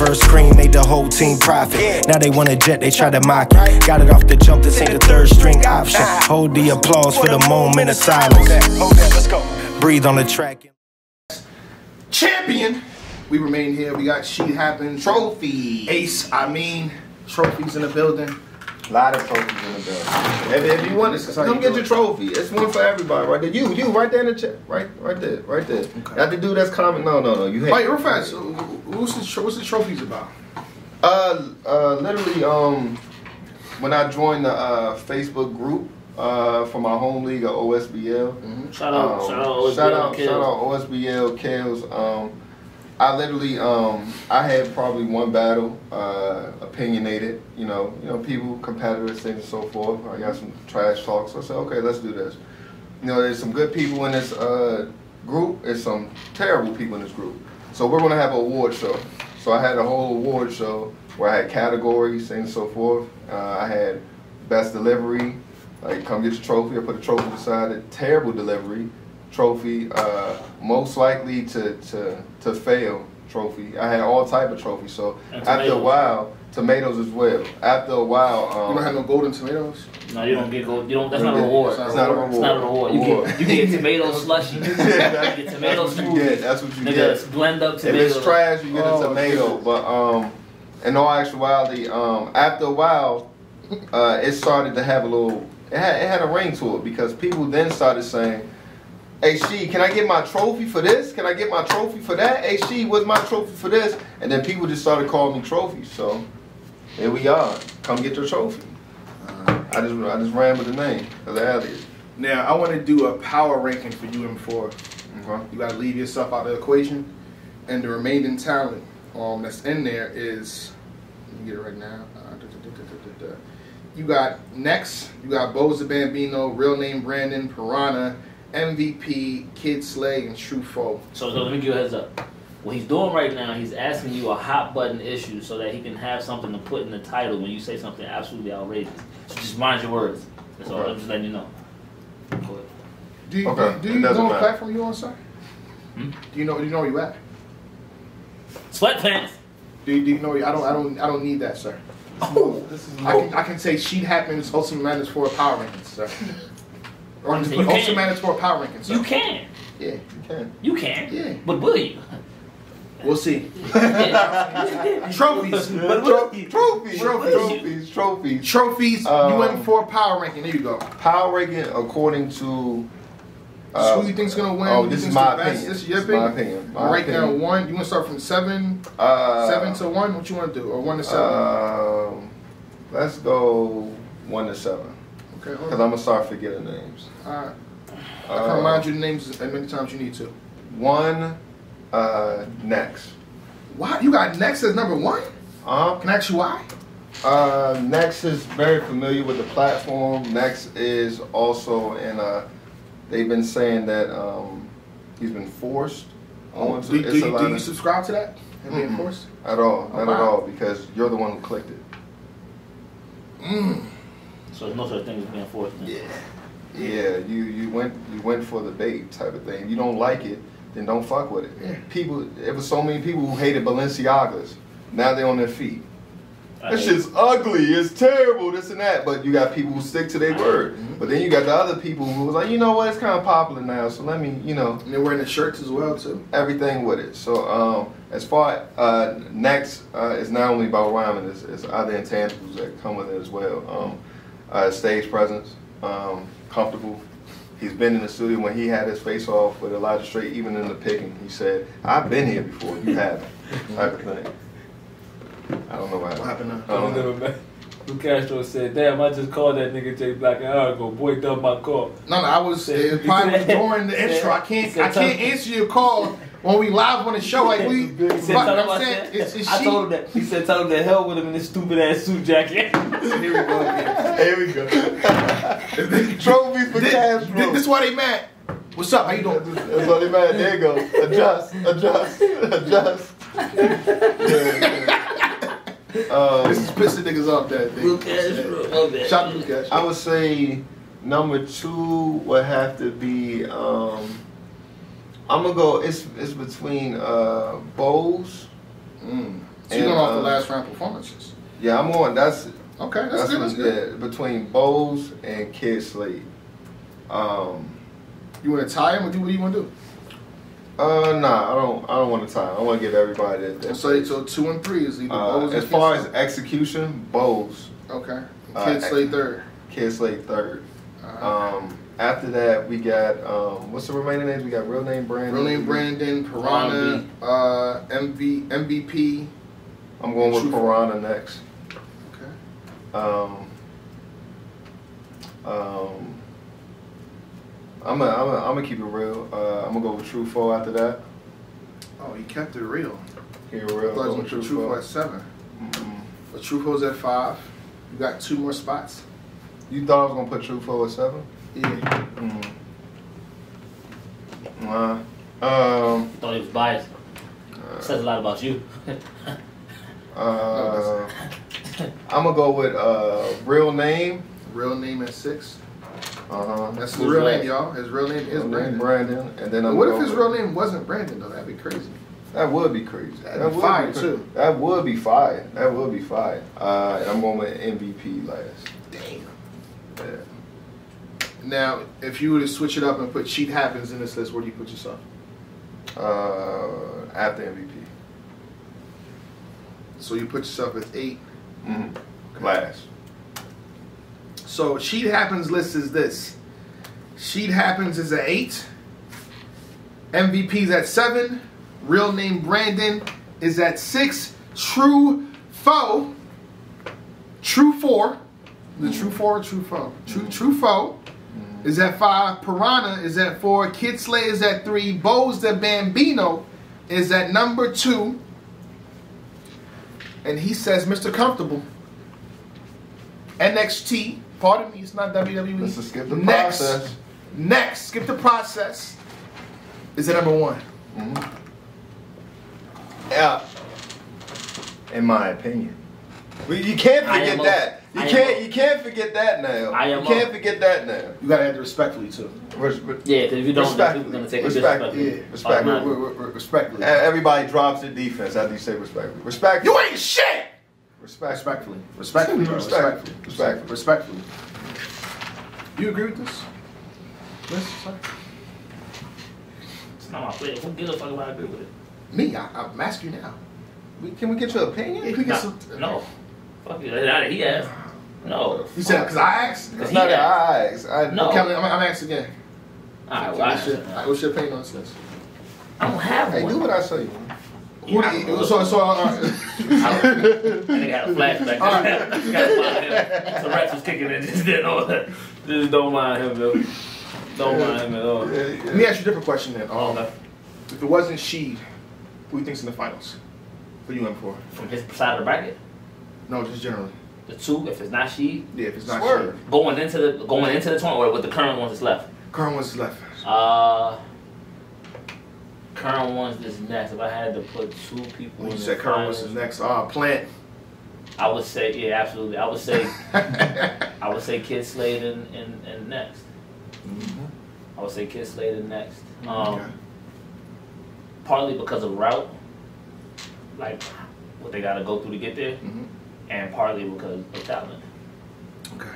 Reverse cream made the whole team profit. Now they want a jet, they try to mock it. Got it off the jump, this ain't the third string option. Hold the applause for the moment of silence. Breathe on the track. Champion. We remain here. We got Sheed Happens. Trophy. Ace, I mean, trophies in the building. A lot of trophies in the building. If, if you want to come you get your it. trophy. It's one for everybody, right there. You, you, right there in the chat, right, right there, right there. Not the dude that's comment. No, no, no. You hate. Wait, real fast. What's the, tro- what's the trophies about? Uh, uh, literally, um, when I joined the uh, Facebook group uh, for my home league of OSBL. Shout out, um, shout out, shout out, Kids. shout out OSBL Kales. Um, I literally, um, I had probably one battle, uh, opinionated. You know, you know, people, competitors, things and so forth. I got some trash talk, so I said, okay, let's do this. You know, there's some good people in this uh, group. There's some terrible people in this group. So we're gonna have an award show. So I had a whole award show where I had categories, things and so forth. Uh, I had best delivery, like come get your trophy. I put a trophy beside it. Terrible delivery, trophy. Uh, most likely to, to to fail trophy. I had all type of trophies. So And after a while, tomatoes as well. After a while, You um, don't have no golden tomatoes? No, you don't get gold. You don't. That's You not a get- reward. it's It's not a reward. It's not a reward. You get you get tomato slushy. you that's, get tomato what you smoothie. get. That's what you Nigga, get. blend up tomatoes. If it's trash, you get Oh, a tomato. goodness. But um, in all actuality, um, after a while, uh, it started to have a little. It had, it had a ring to it because people then started saying, "Hey, she, can I get my trophy for this? Can I get my trophy for that? Hey, she, what's my trophy for this?" And then people just started calling me trophy. So here we are. Come get your trophy. I just I just ran with the name of the alias. Now, I want to do a power ranking for UM4. Okay. You got to leave yourself out of the equation. And the remaining talent um, that's in there is, let me get it right now. Uh, da, da, da. You got Next, you got Boza Bambino, Real Name Brandon, Piranha, MVP, Kid Slay, and True Foe. So, so let me give you a heads up. What he's doing right now, he's asking you a hot button issue so that he can have something to put in the title when you say something absolutely outrageous. So just mind your words. That's all. Okay. I'm just letting you know. Go. Do you, Okay, do, it do you know doesn't what platform you on, sir? Hmm? Do you know? Do you know where you at? Sweatpants. Do you, do you know? I don't. I don't. I don't need that, sir. Oh, this is I can. I can say Sheed happens. Ultimate Madness for a power rankings, sir. Or just You put can. Ultimate Madness for a power rankings, sir. You can. Yeah. You can. You can. Yeah. But will you? We'll see. Yeah. Trophies. But Tro- will trophies, Trophies. trophies, trophies. Trophies. Um, UM4 power ranking. There you go. Power ranking according to. So who you think's gonna win? Oh, this is my the best? opinion. This is your This is my opinion. opinion. My Right now, opinion. one. You want to start from seven, Uh, seven to one? What you want to do, or one to seven? Um, let's go one to seven. Okay. Because I'm on. gonna start forgetting names. All right. I Uh, can remind you the names as many times you need to. One, uh, next. Why you got next as number one? Uh, Can I ask you why? uh, Next is very familiar with the platform. Next is also in a. They've been saying that um, he's been forced. onto- do, do, you, do you subscribe to that? Have you Mm-mm. enforced? At all, Oh, not at wow. all, because you're the one who clicked it. Mm. So there's no such thing as being forced. then. Yeah, you you went you went for the bait type of thing. You don't like it, then don't fuck with it. Yeah. People, there was so many people who hated Balenciagas. Now they're on their feet. I That hate- shit's ugly. It's terrible. This and that. But you got people who stick to their word. Mm-hmm. But then you got the other people who was like, you know what? It's kind of popular now. So let me, you know, And they're wearing the shirts as well too. everything with it. So um, as far uh, next uh, is not only about rhyming, it's, it's other intangibles that come with it as well. Um, uh, stage presence, um, comfortable. He's been in the studio when he had his face off with Elijah Straight, even in the picking. He said, "I've been here before. You haven't." type of thing. I don't know what What happened. happened now? I don't know. Lou Castro said, "Damn, I just called that nigga Jay Black an hour ago. Boy, dumped my call." No, no, I was it probably was during the intro. I can't, I can't answer your call when we live on the show. Like we, He but said, I'm tell him I saying, it's, it's I she. told him that. He said, "Tell him to hell with him in this stupid ass suit jacket." Here we go again. Here we go. Trophies for This, Castro. this, is why they mad. What's up? How you doing? That's what they mad. There you go. Adjust, adjust, adjust. Um, This is pissing niggas off that thing. Lou Castro. Oh, man. Shout out to Lou Castro. I would say number two would have to be. Um, I'm gonna go. It's it's between uh, Bose Mm. So you're And, going off the uh, last round performances. Yeah, I'm on. That's Okay, that's, that's, good. That's good. yeah, between Bowles and Kid Slade. Um, You want to tie him, or do what do you want to do? uh, nah, I don't. I don't want to tie. I want to give everybody that. that So, so two and three is either uh, Bowles as far as execution, Bowles, okay, uh, Kid Slade third. Kid Slade third. Uh, Um, after that, we got um, what's the remaining names? We got real name Brandon. Real name Brandon, Piranha, uh, MV, MVP. I'm going with True. Piranha next. Okay. Um, um, I'm gonna I'm gonna I'm gonna keep it real. Uh, I'm gonna go with True Four after that. Oh, he kept it real. Keep it I real. thought he was with going True Four. at seven. Mm-mm. But True Four's at five. You got two more spots. You thought I was gonna put True Four at seven? Yeah. Mm. Nah. Um. Thought he was biased. uh, Says a lot about you. Uh, I'm gonna go with uh, real name. Real name at six. Uh huh. That's his real name, y'all. His real name is Brandon. Brandon, and then I'm. what if his real name wasn't Brandon though? That'd be crazy. That would be crazy. That'd that be would fire, be too. That would be fire. That would be fire. Uh, and I'm going with MVP last. Damn. Yeah. Now, if you were to switch it up and put Sheed happens in this list, where do you put yourself? Uh, after MVP. So you put yourself at eight. Mm-hmm. Last. So Sheed happens list is this. Sheed happens is at eight. MVP's at seven. Real name Brandon is at six. True foe. True four. The true four or true foe? True true foe is at five. Piranha is at four. Kid Slay is at three. Bows the Bambino is at number two. And he says, Mr. Comfortable. NXT. Pardon me, it's not WWE. Let's skip the Next. process. Next, skip the process. Is at number one. Mm-hmm. Yeah. In my opinion. Well, you can't forget that. You I can't. up. You can't forget that now. I am you can't up. forget that now. You gotta add the respectfully too. Res- re- Yeah, because if you don't, then people are gonna take it Respectfully. disrespectfully. Yeah, Respectfully. Re- re- re- respectfully. e- Everybody drops their defense after you say respectfully. Respect. You ain't shit. Respectfully. Respectfully. Respectfully. bro. Respectfully. Respectfully. Respectfully. You agree with this? Yes, sir. It's not my play. Who gives a fuck if I agree with it? Me, I, I'm asking you now. We- Can we get your opinion? If we get Nah, some, no. Fuck you. That- He asked. No. You said because I asked. It's He not that asked. I asked. I, No. Okay, I'm, I'm asking again. Alright, well, what's, your, I, what's your opinion on this? I don't have Hey, one. do what I say. Who do you, so, so, uh, I think I had a flashback. All Got him. Tourette's was kicking in. Just didn't know that. Just don't mind him, though. Don't mind him at all. let me ask you a different question then. Um, Okay. if it wasn't she, who do you think's in the finals? for you in for? From his side of the bracket, No, just generally. the two, if it's not she, Yeah, if it's not Swerve. Sheed. going into the going into the tournament, or with the current ones that's left. Current one's is left. Uh, current ones is next. If I had to put two people When in you said current one's next, uh, Plant. I would say yeah, absolutely. I would say I would say Kid Slade and, and, and next. I would say Kid Slade and next. Um, Okay. Partly because of route, like what they got to go through to get there, Mhm. And partly because of talent. Okay.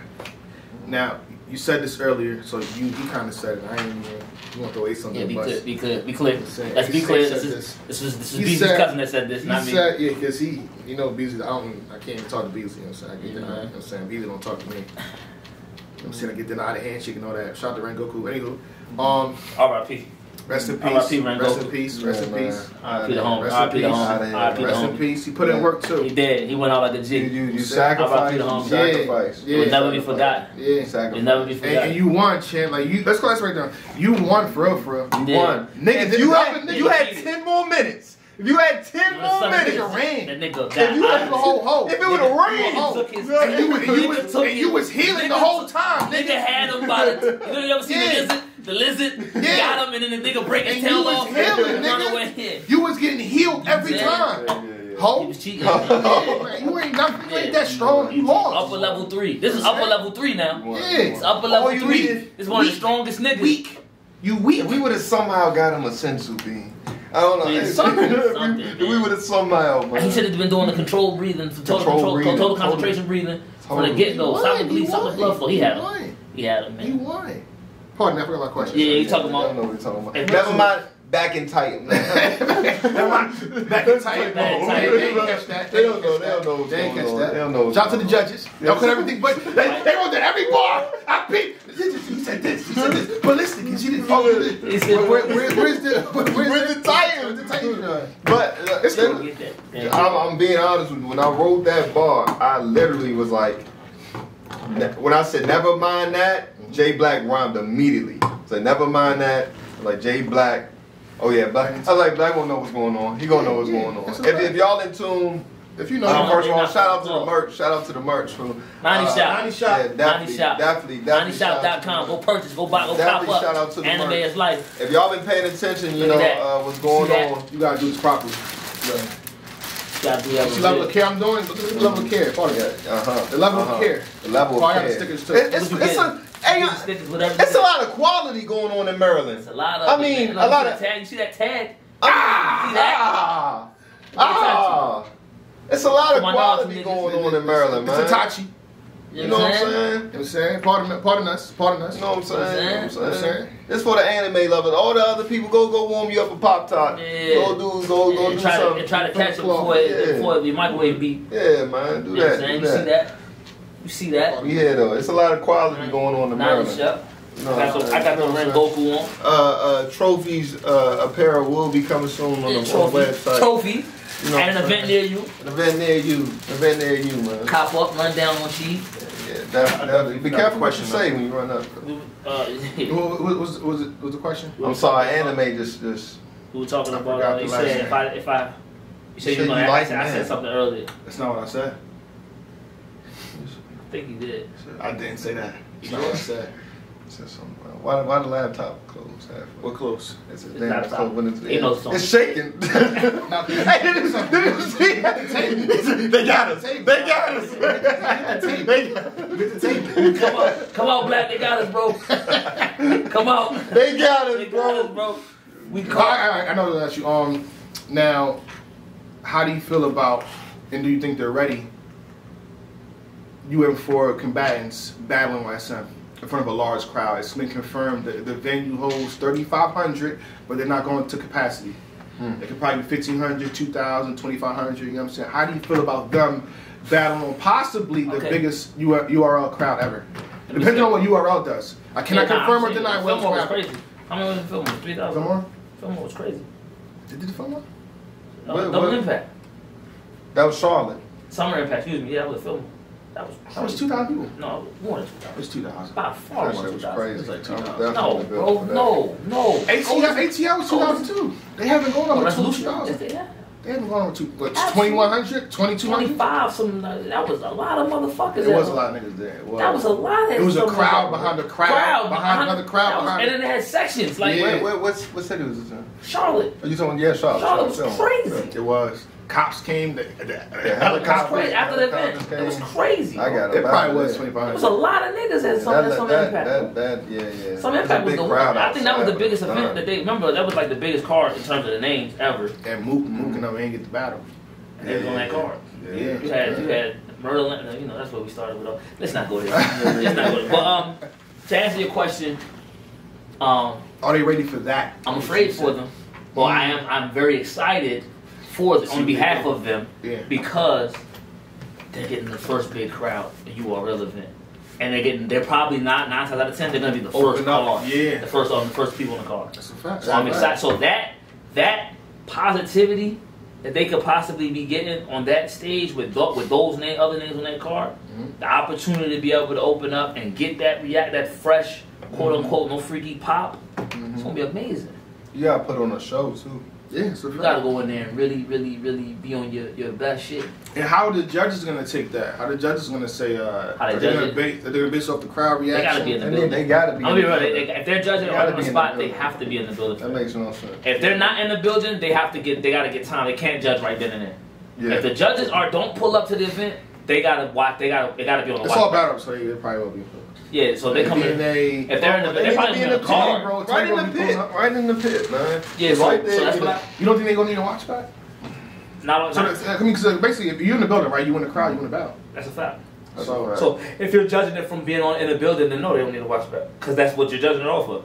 Now, you said this earlier, so you, you kind of said it. I ain't even, you want to Ace on Yeah, the be bus. clear, be clear, be clear. Let's be clear. This is this. this was this is He Beezy's cousin that said this, He not me. said, yeah, because he, you know, Beasley, I don't, I can't even talk to Beasley, you know what I'm saying? I get Yeah. denied, you know what I'm saying? Beasley don't talk to me. You know what I'm saying? I get denied a handshake and all that. Shout out to Rengoku. Anywho, um, R.I.P. rest in peace. R.I.P. Rest in Rengoku. peace. Rest in Yeah, man. peace. R.I.P. the home. Rest in R.I.P. the peace. home. R.I.P. the Rest in peace. He put in work too. He did. He went out like a You, G. you, you Yeah. sacrifice. the You home. sacrifice. Yeah. Will never be forgot. Yeah. Sacrifice. Will never be And, forgot. and you won, champ. Like you, let's go. Let's write down. You won for real, for real. You did. One. Nigga, if you had, nigga you had ten more minutes. If you had ten You more wanna suck minutes, his- nigga ran. That nigga If got you had the the whole whole, hoe. if it would have Nigga, rained, took his- And you, and you, Nigga was, and you was healing the whole time, Nigga nigga. had him by the. You know you ever seen Yeah. the lizard? The lizard Yeah. got him, and then the nigga break his And tail was off healing, and run away. You was getting healed every did. time. Yeah, yeah, yeah. He was cheating. Man, you ain't nothing. You ain't that strong. You lost. Upper level three. This is upper level three now. Yeah. It's upper level All three. needed- It's one of the strongest niggas. Weak. You weak. If we would have somehow got him a senzu bean, I don't know. Yeah, something, We- something, we man. would have somehow, man. He should have been doing the controlled breathing, total Control control, breathing, total total- concentration breathing from the get go. Stop the He bleed, stop the won. blood flow. He had him. He had him, He man. won. Pardon, I forgot my question. Yeah, you talking about. I don't know what you're talking about. Hey, Never mind. Back in Titan. Back in tight. Back in tight. They didn't catch that. They don't know. They don't know They didn't catch that. They don't know Shout to the judges. Y'all cut everything, but they, they wrote that every bar. I beat. He said this. He said this. Ballistic. And she didn't follow it. He said- Where, where, where's the where's, Where's the Titan? Where's the Titan? But uh, It's let- Get that. I'm, I'm being honest with you. When I wrote that bar, I literally was like, when I said never mind that, Jay Black rhymed immediately. So never mind that. Like Jay Black. Oh yeah, Black. I was like, Black won't know what's going on. He gonna know what's going on. If, if y'all in tune, If you know, no, first of all, shout out to the merch. Shout out to the merch. from 90 uh, shop. 90 shop. Yeah, definitely, 90 shop. definitely, definitely. shout out to 90shop.com. Go purchase, go buy, go Definitely pop shout out to the Anime merch. is life. If y'all been paying attention, you Look know uh, what's going on. you gotta do this properly. Gotta do that the level of care I'm doing. Look at the level of care. Part of Yeah, it. uh huh. The level of care. The level I of the care. stickers, too. It- it's, it's a, hey, Get the whatever. it's a lot of quality going on in Maryland. It's a lot of. I mean, a lot of- tag. You see that tag? Ah, See that? ah, ah. It's a lot of Come on, now, quality going on in Maryland, man. It's a Tachi. You know what I'm saying? You know what I'm saying? Pardon, pardon us. Pardon us. You know what I'm saying? You know what I'm You I'm saying? saying? It's for the anime lovers. All the other people, go go warm you up a pop top. Yeah. Go do go go and do try to, something. and try to catch it floor. before, it, Yeah. before the microwave beat. Yeah, man, do You know what I'm that. saying? You see that. That? You see that? We here though. It's a lot of quality going on in 90 Maryland. You know I got I'm the, saying? I got the Rengoku on. uh, uh, trophies uh, apparel will be coming soon on the, the Trophy. website. Trophy. You know what an event near you. An event near you. An event near you, man. Cop up, run down on cheap. Yeah, definitely. definitely. Be careful what you say when you run up. Uh, What what was was it was the question? I'm sorry, anime just just. we were talking about. Uh, you said if I if I. You said you you gonna. I, said, I said something earlier. That's not what I said. I think you did. I didn't say that. That's not what I said. Said something. Why why the laptop closed halfway? We're close. It's a damn laptop. close when it's, Ain't no song. it's shaking. Hey, did you- did you see that? They got us. They got us. They got Get the tape. Come out, come out, black. They got us, bro. Come out. They got They us, got us, bro. bro. We I, caught. I, I know that you um now how do you feel about and do you think they're ready you and four combatants battling YSM in front of a large crowd it's been confirmed that the venue holds 3500 but they're not going to capacity Hmm. it could probably be 1500 2000 2500 you know what I'm saying how do you feel about them battling possibly the Okay. biggest URL crowd ever depending on what URL does I cannot Yeah, nah, confirm I'm or deny the what's Fillmore was happening crazy. How many was in Fillmore? Three thousand. Fillmore? Fillmore was crazy. Did the Fillmore? Uh, What- double what- impact. That was Charlotte. Summer impact. Excuse me. Yeah, that was Fillmore. That was. That was 2,000 people. No, it more than two It was 2,000. By far That more shit than was two thousand. crazy. It's like I'm 2,000. No, bro. for. No, no. ATL, ATL was 2000 too. They haven't gone Oh, over 2,000. They have. They haven't gone over two, what, 2,100, 2,200? 25, some, that was a lot of motherfuckers. There that was a lot of niggas there. It was. That was a lot. It was a crowd behind a crowd, behind another crowd was- behind And then it had sections like Yeah. Where, where, what's, what city was this in? Charlotte. Are you talking? Yeah, Charlotte. Charlotte was Charlotte. crazy. It was. Cops came. The, the, the It was helicopter. crazy. After the event, Helicopters it was came. crazy. I got it. It probably was Yeah. There was a lot of niggas at some, That, that, some that, impact. that, that, yeah, yeah. some There's a impact was the one. crowd I think that was the biggest all event time. that they remember. That was like the biggest card in terms of the names ever. And Mook, Mook and them ain't get the battle. And they was on that card. Yeah. You had you had Merlin. You know that's where we started with. All. Let's not go there. Let's not go there. But um, to answer your question, um, Are they ready for that? I'm afraid for them. Well, I am. I'm very excited for them, on behalf of them Yeah. because they're getting the first big crowd, You are relevant, and they're getting. They're probably not nine times out of ten. They're gonna be the first Open up, car. yeah. The first on the first people in the car. That's a fact. So I'm excited. So that that positivity that they could possibly be getting on that stage with tho- with those name, other names on that card, Mhm. the opportunity to be able to open up and get that react that fresh quote mm-hmm. unquote no freaky pop, it's mm-hmm. gonna be amazing. You gotta put on a show too. Yeah, so You gotta go in there and really, really, really be on your, your best shit. And how the judges gonna take that? How the judges gonna say? Uh, How they are gonna it? base? Are they gonna base off the crowd reaction. They reaction? gotta be in the And then building. they gotta be. I'll in be the real. building. they- If they're judging They on the be in the spot, they have to be in the building. That makes no sense. If they're not in the building, they have to get. They gotta get time. They can't judge right then and there. Yeah. If the judges are don't pull up to the event, they gotta watch. They gotta. They gotta be on the It's watch. all battle, so it probably will be. Yeah, so they come in. DNA. If they're in the, They they're probably in the car. car. bro. Right in the pit, up. right in the pit, man. Yeah, It's so, right there, so that's you what. I. You don't think they're gonna need a watch back? Not, on- So, not, that's- I mean, 'cause, uh, basically, if you're in the building, right, you in the crowd, you in the battle. that's a fact. That's So- right. So if you're judging it from being on in a building, then no, they don't need a watch back because that's what you're judging it off of.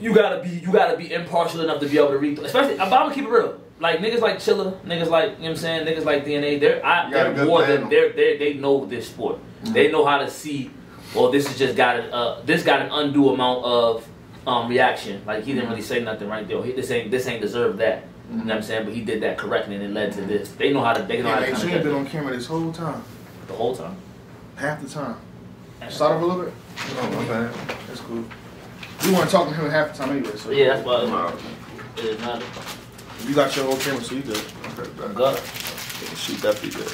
You gotta be you gotta be impartial enough to be able to read. Especially, I'm gonna keep it real. Like niggas like Chilla, niggas like you know what I'm saying, niggas like DNA. They're I, You they're more than they're they they know this sport. They know how to see. Well, this has just got a, uh, this got an undue amount of um, reaction. Like he didn't really say nothing right there. He, this ain't this ain't deserved that. You know what I'm saying? But he did that correctly and it led to this. They know how to they know Yeah, how to they kind should of have been judge on camera this whole time, the whole time. half the time. Start over a little bit. Oh, my bad. That's cool. We want to talk to him half the time anyway, so Yeah, that's why Wow. it is not. you got your whole camera, so you good. Okay, bad. Good. She definitely good.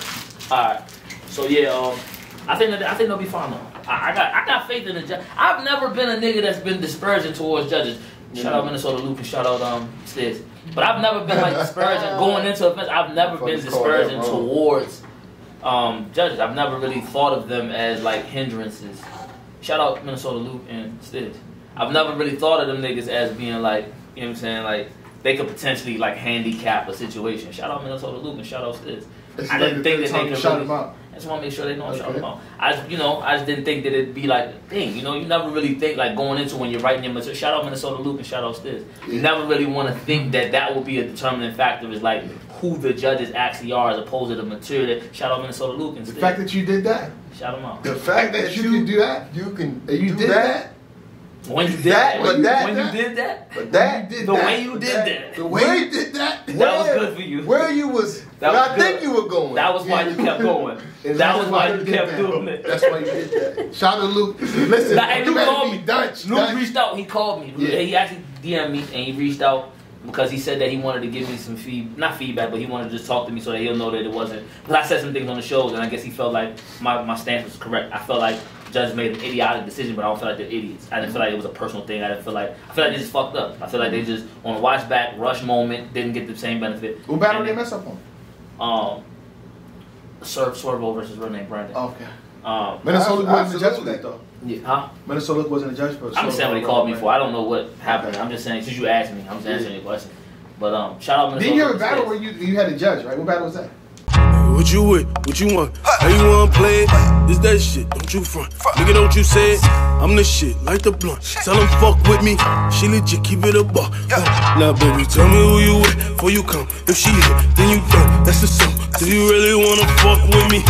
Alright. So yeah, um, I think that I think they'll be fine though. I, I got I got faith in the judge. I've never been a nigga that's been disparaging towards judges. Shout out Minnesota Luke and shout out um Stiz. But I've never been like disparaging going into offense. I've never been is disparaging towards um judges. I've never really thought of them as like hindrances. Shout out Minnesota Luke and Stiz. I've never really thought of them niggas as being like you know what I'm saying like they could potentially like handicap a situation. Shout out Minnesota Luke and shout out Stiz. It's I didn't think that they you could shot really, him out. I just want to make sure they know I'm Okay. shouting about. I just, you know, I just didn't think that it'd be like, a thing. you know, you never really think like going into when you're writing your material. Shout out Minnesota Luke and shout out Stiz. You never really want to think that that will be a determining factor is like who the judges actually are as opposed to the material. That, shout out Minnesota Luke and The fact that you did that, shout them out. The fact that that you you can do that, you can and you do did that, When you did That- that, but when, that- you did that, but that did the that, way you did that, the way you did that, that was good for you. Where you was, That where was I good. think you were going. that was why you kept going. And that was why you kept that. doing it. That's why you did that. Shout out to Luke. Listen, you Luke called me. Dutch. Luke Dutch. reached out. He called me. Yeah. He actually DM'd me and he reached out because he said that he wanted to give me some feed, not feedback, but he wanted to just talk to me so that he'll know that it wasn't. Because I said some things on the shows, and I guess he felt like my, my stance was correct. I felt like judges made an idiotic decision, but I don't feel like they're idiots. I didn't feel like it was a personal thing. I didn't feel like I feel like they just fucked up. I feel like they just on a watch back rush moment didn't get the same benefit. What battle And they mess up on? Um, Serve Swervo versus Renee Brandon. Okay. Um, Minnesota wasn't the judge for Absolutely. that though. yeah, huh? Minnesota wasn't a judge for. I'm just saying what he called me for. I don't know what happened. I'm just saying since you asked me, I'm just answering your question. But um, shout out Minnesota. Did you have a battle States. where you you had a judge, right? What battle was that? What you with? What you want? How you wanna play it? This that shit, don't you front. Nigga, don't you say it? I'm the shit, like the blunt. Tell them fuck with me. She legit, keep it a buck. Now, baby, tell me who you with before you come. If she hit, then you don't. That's the song. Do you really wanna fuck with me?